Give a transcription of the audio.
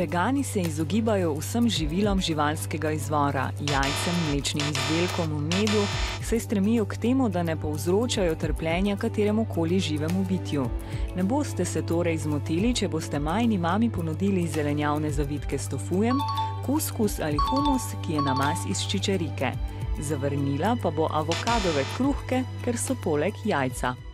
Vegani se izogibajo vsem živilom živalskega izvora, jajcem, mlečnim izdelkom, medu, saj stremijo k temu, da ne povzročajo trpljenja kateremu koli živemu bitju. Ne boste se torej zmotili, če boste majni mami ponudili zelenjavne zavitke s tofujem, kuskus ali humus, ki je namaz iz čičerike. Zavrnila pa bo avokadove kruhke, ker so poleg jajca.